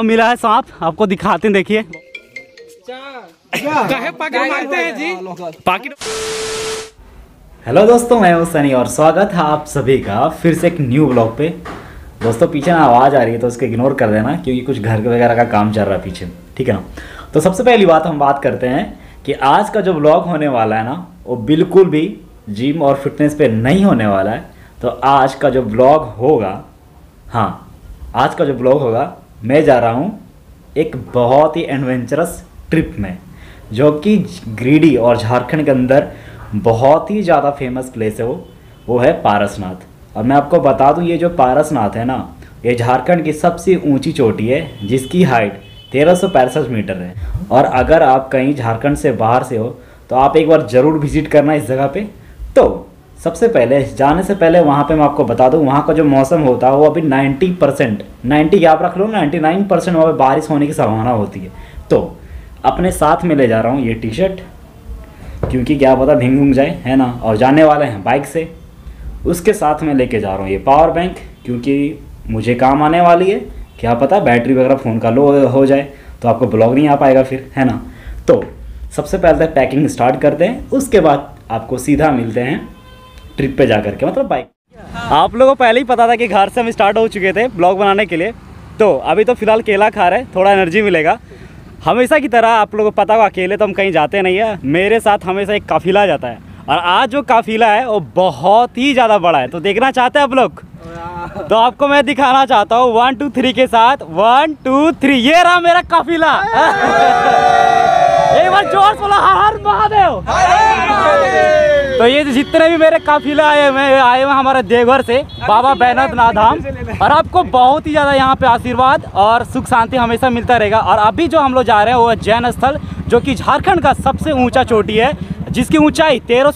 हम मिला है सांप। आपको दिखाते हैं देखिए। हेलो दोस्तों मैं हूँ सनी और स्वागत है आप सभी का फिर से एक न्यू ब्लॉग पे। दोस्तों पीछे ना आवाज़ आ रही है तो उसको इग्नोर कर देना क्योंकि कुछ घर वगैरह का काम चल रहा है पीछे। ठीक है ना? तो सबसे पहली बात हम बात करते हैं कि आज का जो ब्लॉग होने वाला है ना वो बिल्कुल भी जिम और फिटनेस पे नहीं होने वाला है। तो आज का जो ब्लॉग होगा हाँ आज का जो ब्लॉग होगा मैं जा रहा हूँ एक बहुत ही एडवेंचरस ट्रिप में, जो कि ग्रीडी और झारखंड के अंदर बहुत ही ज़्यादा फ़ेमस प्लेस है वो वो है पारसनाथ। और मैं आपको बता दूँ, ये जो पारसनाथ है ना, ये झारखंड की सबसे ऊँची चोटी है, जिसकी हाइट तेरह मीटर है। और अगर आप कहीं झारखंड से बाहर से हो तो आप एक बार ज़रूर विज़िट करना इस जगह पर तो सबसे पहले, जाने से पहले वहाँ पे मैं आपको बता दूँ, वहाँ का जो मौसम होता है वो अभी 90 परसेंट नाइन्टी आप रख लो 99 परसेंट वहाँ पर बारिश होने की संभावना होती है। तो अपने साथ में ले जा रहा हूँ ये टी शर्ट क्योंकि क्या पता भिंग भूंग जाए, है ना? और जाने वाले हैं बाइक से। उसके साथ में लेके जा रहा हूँ ये पावर बैंक, क्योंकि मुझे काम आने वाली है। क्या पता बैटरी वगैरह फ़ोन का लो हो जाए तो आपको ब्लॉग नहीं आ पाएगा फिर, है ना? तो सबसे पहले पैकिंग स्टार्ट करते हैं, उसके बाद आपको सीधा मिलते हैं ट्रिप पे जा करके मतलब बाइक आप लोगों को पहले ही पता था कि घर से हम स्टार्ट हो चुके थे ब्लॉग बनाने के लिए। तो अभी तो फ़िलहाल केला खा रहे हैं, थोड़ा एनर्जी मिलेगा। हमेशा की तरह आप लोगों को पता हो अकेले तो हम कहीं जाते नहीं है। मेरे साथ हमेशा एक काफिला जाता है। और आज जो काफिला है, वो बहुत ही ज़्यादा बड़ा है। तो देखना चाहते हैं आप लोग? तो आपको मैं दिखाना चाहता हूँ वन टू थ्री के साथ वन टू थ्री ये रहा मेरा काफिला। एक बार ज़ोर बोला हर हर महादेव। तो ये जितने भी मेरे काफिले आए हुए आए हुए हमारे देवघर से बाबा बैनत नाधाम। और आपको बहुत ही ज़्यादा यहाँ पे आशीर्वाद और सुख शांति हमेशा मिलता रहेगा। और अभी जो हम लोग जा रहे हैं वो जैन स्थल जो कि झारखंड का सबसे ऊँचा चोटी है जिसकी ऊंचाई तेरह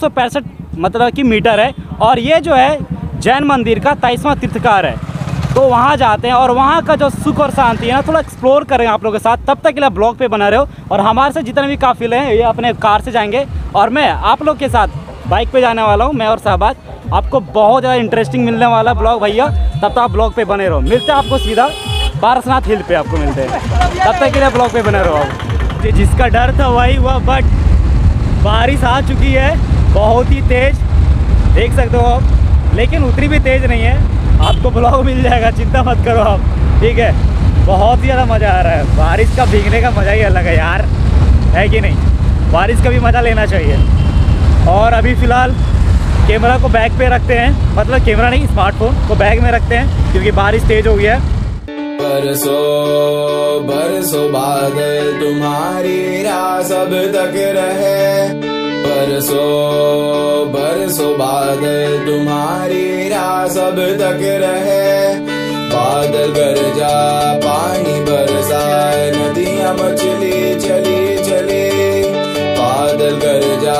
मतलब कि मीटर है। और ये जो है जैन मंदिर का तेईसवा तीर्थकार है। तो वहाँ जाते हैं और वहाँ का जो सुख और शांति है ना, थोड़ा एक्सप्लोर करें आप लोगों के साथ। तब तक के लिए ब्लॉग पे बना रहे हो और हमारे से जितने भी काफिल हैं, ये अपने कार से जाएँगे। और मैं आप लोग के साथ बाइक पे जाने वाला हूँ, मैं और शहबाज। आपको बहुत ज़्यादा इंटरेस्टिंग मिलने वाला ब्लॉग भैया। तब तक आप ब्लॉग पे बने रहो। मिलते हैं आपको सीधा पारसनाथ हिल पर आपको मिलते हैं। तब तक के लिए ब्लॉग पर बने रहो आप। जिसका डर था वही हुआ बट बारिश आ चुकी है, बहुत ही तेज़। देख सकते हो आप, लेकिन उतनी भी तेज़ नहीं है। आपको ब्लॉग मिल जाएगा, चिंता मत करो आप। ठीक है? बहुत ही ज़्यादा मज़ा आ रहा है। बारिश का भीगने का मज़ा ही अलग है यार। है कि नहीं? बारिश का भी मज़ा लेना चाहिए। और अभी फ़िलहाल कैमरा को बैग पे रखते हैं। मतलब कैमरा नहीं स्मार्टफ़ोन को बैग में रखते हैं, क्योंकि बारिश तेज़ हो गई है। बरसो बरसो बादल तुम्हारी राह सब तक रहे। बरसो बरसो बादल तुम्हारी राह सब तक रहे। बादल गरजा पानी बरसाए नदियाँ मछली चली चली। बादल गरजा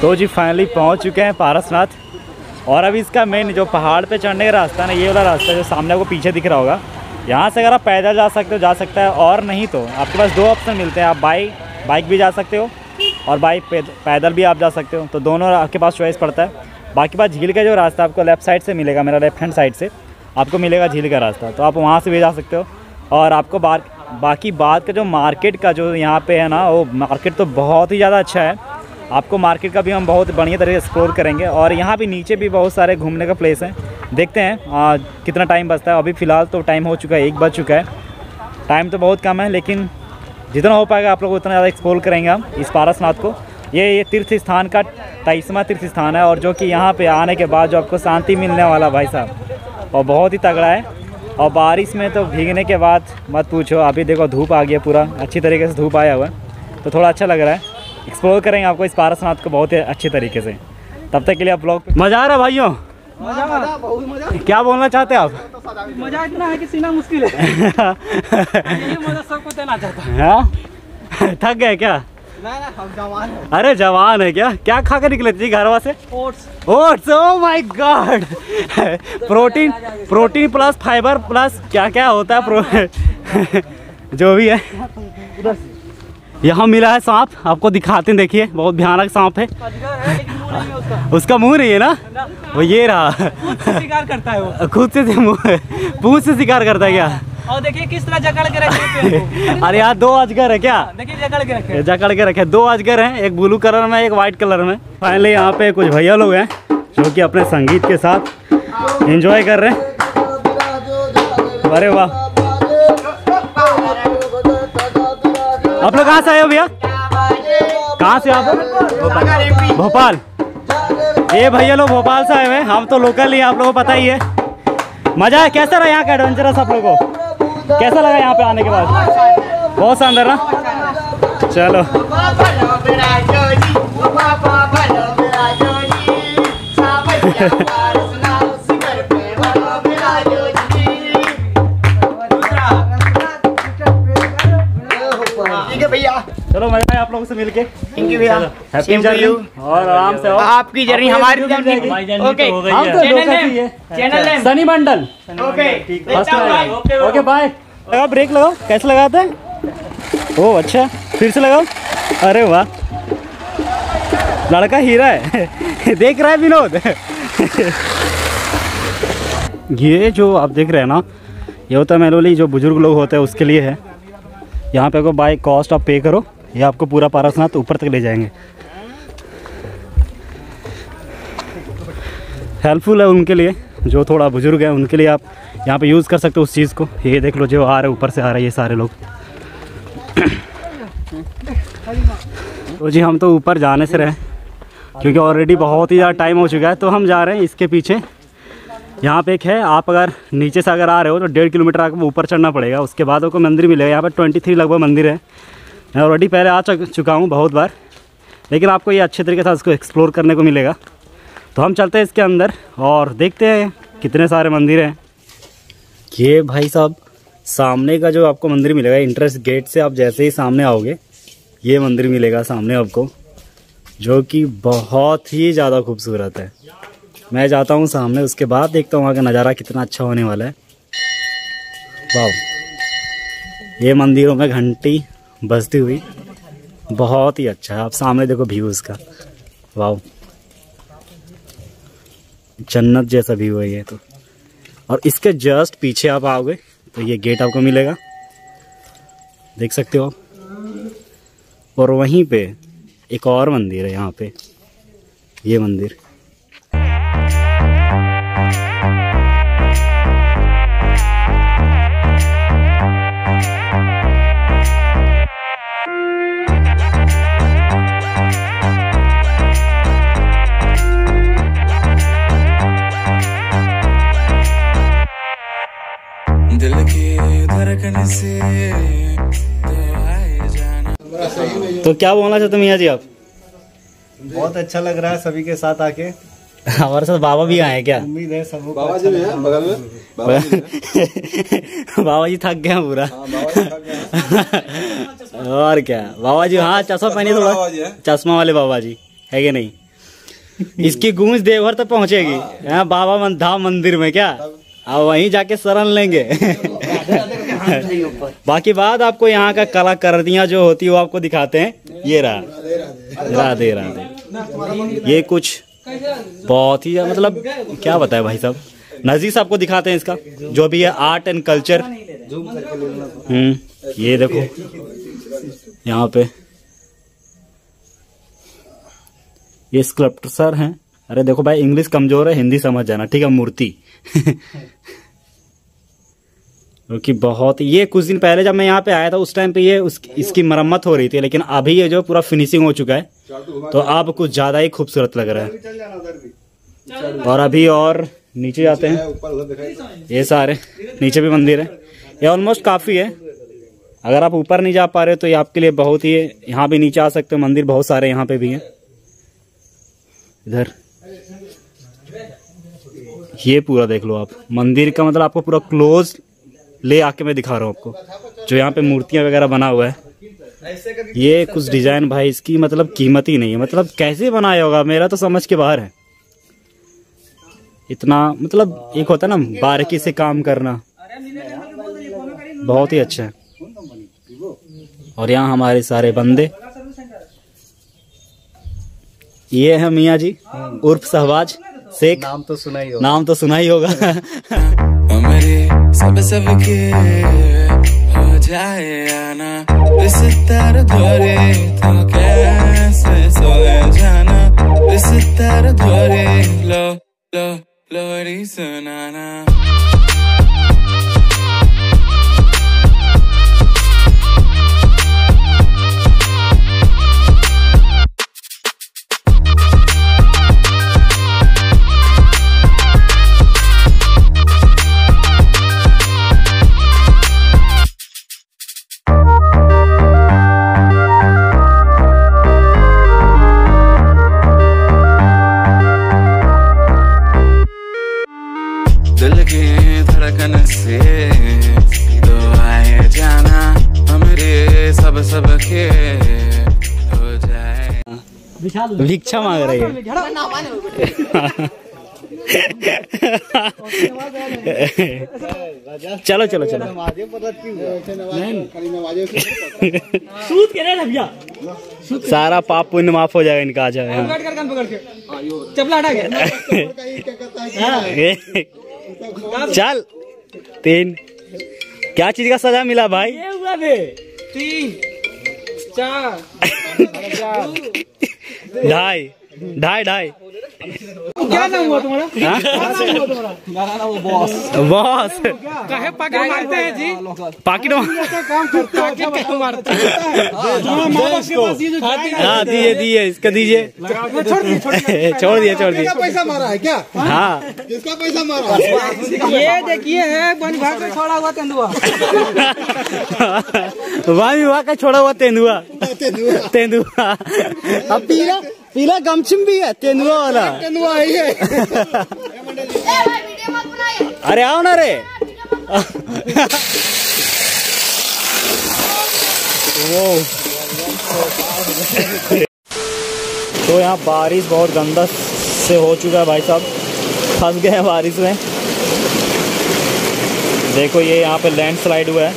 तो जी फाइनली पहुँच चुके हैं पारसनाथ। और अभी इसका मेन जो पहाड़ पे चढ़ने का रास्ता ना, ये वाला रास्ता जो सामने आपको पीछे दिख रहा होगा, यहाँ से अगर आप पैदल जा सकते हो, जा सकता है, और नहीं तो आपके पास दो ऑप्शन मिलते हैं, आप बाइक बाइक भी जा सकते हो, और बाइक पैदल भी आप जा सकते हो तो दोनों आपके पास चॉइस पड़ता है। बाकी बात झील का जो रास्ता आपको लेफ़्ट साइड से मिलेगा, मेरा लेफ़्ट हैंड साइड से, आपको मिलेगा झील का रास्ता तो आप वहाँ से भी जा सकते हो, और आपको बाहर बाकी बात का जो मार्केट का जो यहाँ पे है ना वो मार्केट तो बहुत ही ज़्यादा अच्छा है। आपको मार्केट का भी हम बहुत बढ़िया तरीके से एक्सप्लोर करेंगे और यहाँ भी नीचे भी बहुत सारे घूमने का प्लेस हैं। देखते हैं आ, कितना टाइम बचता है। अभी फ़िलहाल तो टाइम हो चुका है एक बज चुका है। टाइम तो बहुत कम है लेकिन जितना हो पाएगा आप लोग उतना ज़्यादा एक्सप्लोर करेंगे हम इस पारसनाथ को। ये ये तीर्थ स्थान का तेईसवा तीर्थ स्थान है और जो कि यहाँ पे आने के बाद जो आपको शांति मिलने वाला भाई साहब और बहुत ही तगड़ा है। और बारिश में तो भीगने के बाद मत पूछो अभी देखो धूप आ गया पूरा अच्छी तरीके से धूप आया हुआ है। तो थोड़ा अच्छा लग रहा है। एक्सप्लोर करेंगे आपको इस पारसनाथ को बहुत ही अच्छे तरीके से। तब तक के लिए आप ब्लॉग मज़ा आ रहा है भाइयों? क्या बोलना चाहते हैं आप? मज़ा इतना है कि सीना मुश्किल है। ये मज़ा सबको देना चाहता है। हाँ? थक गए क्या? जवान अरे जवान है क्या? क्या खा के निकले थे घर से? Oats oats oh my god protein protein plus fibre plus क्या क्या होता है जो भी है। यहाँ मिला है सांप आपको दिखाते हैं देखिए बहुत भयानक सांप है। उसका। मुँह नहीं है ना? वो ये रहा। खुद से शिकार करता है वो। खुद से मुँह पूछ से शिकार करता है क्या? और देखिए किस तरह जकड़ के रखे हैं। अरे यार दो अजगर है क्या? देखिए जकड़ के रखे जकड़ के रखे दो अजगर हैं एक ब्लू कलर में एक व्हाइट कलर में। फाइनली यहाँ पे कुछ भैया लोग हैं जो कि अपने संगीत के साथ एंजॉय कर रहे हैं। अरे वाह। आप लोग कहाँ से आए हो भैया? कहाँ से आप? भोपाल। ये भैया लोग भोपाल से आए हुए हैं। हम तो लोकल ही आप लोगों को पता ही है। मज़ा है कैसा रहा यहाँ का एडवेंचरस आप लोगों को? कैसा लगा यहाँ पे आने के बाद? बहुत शानदार ना? चलो। चलो मज़ा आया आप लोगों से मिलके। थैंक यू भैया। हैप्पी जर्नी और आराम से आपकी जर्नी हमारी ओके हम तो चैनल ही। Channel name Sunny Mandal. Okay okay bye लगाओ ब्रेक लगाओ। कैसे लगाते हैं? ओ अच्छा। फिर से लगाओ। अरे वाह। लड़का हीरा है। देख रहा है विनोद। ये जो आप देख रहे हैं ना ये होता है मेलोली जो बुज़ुर्ग लोग होते हैं उसके लिए है। यहाँ पे को बाय कॉस्ट आप पे करो, ये आपको पूरा पारसनाथ ऊपर तक ले जाएँगे। हेल्पफुल है उनके लिए, जो थोड़ा बुज़ुर्ग है, उनके लिए आप यहाँ पे यूज़ कर सकते हो उस चीज़ को। ये देख लो जो आ रहे ऊपर से आ रहे ये सारे लोग। तो जी, हम तो ऊपर जाने से रहे, क्योंकि ऑलरेडी बहुत ही ज़्यादा टाइम हो चुका है तो हम जा रहे हैं इसके पीछे। यहाँ पे एक है, आप अगर नीचे से अगर आ रहे हो तो डेढ़ किलोमीटर आपको ऊपर चढ़ना पड़ेगा। उसके बाद आपको मंदिर मिलेगा, यहाँ पर ट्वेंटी थ्री लगभग मंदिर है। मैं ऑलरेडी पहले आ चुका हूँ बहुत बार, लेकिन आपको ये अच्छे तरीके से इसको एक्सप्लोर करने को मिलेगा। तो हम चलते हैं इसके अंदर और देखते हैं कितने सारे मंदिर हैं। ये भाई साहब, सामने का जो आपको मंदिर मिलेगा इंटरेस्ट गेट से आप जैसे ही सामने आओगे, ये मंदिर मिलेगा सामने आपको, जो कि बहुत ही ज़्यादा खूबसूरत है। मैं जाता हूँ सामने, उसके बाद देखता हूँ वहाँ का नज़ारा कितना अच्छा होने वाला है। वाह ये मंदिरों में घंटी बजती हुई बहुत ही अच्छा है। आप सामने देखो व्यू उसका। वाह जन्नत जैसा व्यू है ये तो। और इसके जस्ट पीछे आप आओगे तो ये गेट आपको मिलेगा। देख सकते हो आप? और वहीं पे एक और मंदिर है यहाँ पे। ये मंदिर। तो क्या बोलना चाहते मियाँ जी आप? बहुत अच्छा लग रहा है सभी के साथ आके। हमारे साथ बाबा भी आए क्या? उम्मीद है सबको बाबा जी भी हैं बगल में? बाबा जी बाबा जी थक गए हैं पूरा। और क्या? बाबा जी हाँ चश्मा पहनिए बाबा थोड़ा चश्मा वाले बाबा जी है कि नहीं? इसकी गूंज देवघर तक पहुंचेगी। यहाँ बाबा धाम मंदिर में क्या? अब वहीं जाके शरण लेंगे। बाकी बात आपको यहाँ का कलाकृतियाँ जो होती है, वो आपको दिखाते हैं। ये रहा। राधे राधे। ये कुछ बहुत ही मतलब क्या बताए भाई साहब? नजीक से आपको दिखाते हैं इसका, जो भी है आर्ट एंड कल्चर हम्म ये देखो। यहाँ पे। ये स्कल्प्टर हैं। अरे देखो भाई इंग्लिश कमज़ोर है, हिंदी समझ जाना। ठीक है, मूर्ति। क्योंकि बहुत, ये कुछ दिन पहले जब मैं यहाँ पे आया था, उस टाइम पे ये उस, इसकी मरम्मत हो रही थी, लेकिन अभी ये जो पूरा फिनिशिंग हो चुका है तो अब कुछ ज़्यादा ही खूबसूरत लग रहा है। और अभी और नीचे जाते हैं। ये सारे, नीचे भी मंदिर है। ये ऑलमोस्ट काफ़ी है। अगर आप ऊपर नहीं जा पा रहे तो ये आपके लिए बहुत ही, यहाँ भी नीचे आ सकते हो, मंदिर बहुत सारे यहाँ पे भी हैं। इधर। ये पूरा देख लो आप। मंदिर का मतलब आपको पूरा क्लोज ले आके मैं दिखा रहा हूँ आपको। जो यहाँ पे मूर्तियाँ वगैरह बना हुआ है। ये कुछ डिज़ाइन भाई इसकी मतलब कीमत ही नहीं है। मतलब कैसे बनाया होगा? मेरा तो समझ के बाहर है। इतना मतलब एक होता है ना बारीकी से काम करना। बहुत ही अच्छा है। और यहाँ हमारे सारे बंदे। ये है मियाँ जी उर्फ़ शहबाज शेख। नाम तो सुना ही हो नाम तो सुना ही होगा। सब सब के हो जाए आना। इस तर धोरे तो कैसे सोए जाना? इस तर धोरे लो लो लोरी सुनाना। भिक्षा मांग रही है। चलो चलो चलो। भैया। सारा पाप पुण्य माफ़ हो जाएगा इनका आ जाए पकड़ कर कान पकड़ के। चपला हटा के। चल तीन। क्या चीज़ का सजा मिला भाई? ये हुआ बे। तीन चार ढाई ढाई ढाई। क्या नाम हुआ तुम्हारा? क्या नाम हुआ तुम्हारा? बॉस। काहे पकड़ मारते हैं जी? पाकिट काम करते हैं मारते हैं? के हाँ दीजिए दीजिए इसका दीजिए। छोड़ दिए छोड़ दिए। छोड़ दिए पैसा मारा है क्या? हाँ। किसका पैसा मारा ये देखिए है वन भाग से छोड़ा हुआ तेंदुआ। वहाँ भी वहाँ का छोड़ा हुआ तेंदुआ। तेंदुआ। अब पीला? पीला गमछिम भी है तेंदुआ वाला। तेंदुआ है अरे आओ ना रे। वो तो यहाँ बारिश बहुत गंदा से हो चुका है भाई साहब। फंस गए हैं बारिश में। देखो ये यहाँ पे लैंडस्लाइड हुआ है।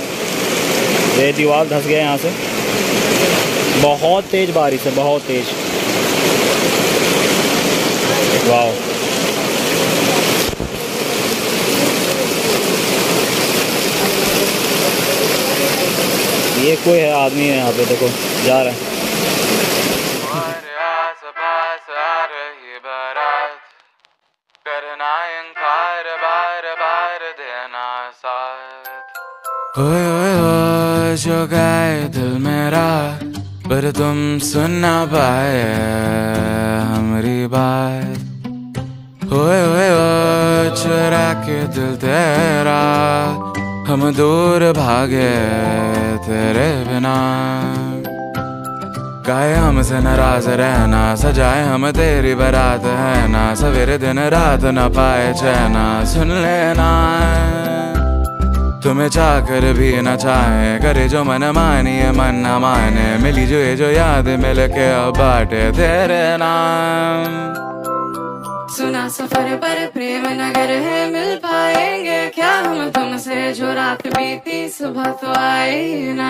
ये दीवार धंस गया है यहाँ से। बहुत तेज बारिश है बहुत तेज। वाह ये कोई है आदमी है यहाँ पे, देखो, जा रहा है। ओए ओए ओ जो गाए दिल मेरा, पर तुम सुन ना पाए हमारी बात। ओए ओए ओ, चुरा के दिल तेरा। हम दूर भागे तेरे बिना। काहे हमसे नाराज़ रहना, सजाए हम तेरी बारात है ना। सवेरे दिन रात न पाए चैना, सुन लेना। तुम्हें चाह कर भी न चाहे, करे जो मन मानिए, मन न माने। मिली जो ये जो याद मिल के अब बाटे तेरे नाम। सुना सफ़र पर प्रेम नगर है, मिल पाएँगे क्या हम? तुमसे जो रात बीती, सुबह तो आई ना।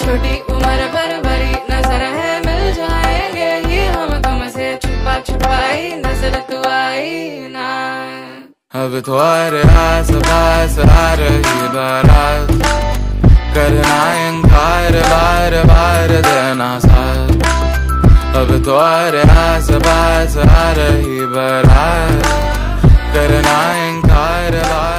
छोटी उम्र पर बड़ी नज़र है, मिल जाएँगे ये हम? तुमसे छुपा छुपाई नज़र तो आई ना। अब तो आ रहा पास आ रही बारात, करना इनकार बार बार देना अब तो आ रहा पास आ रही बारात करना इनकार बार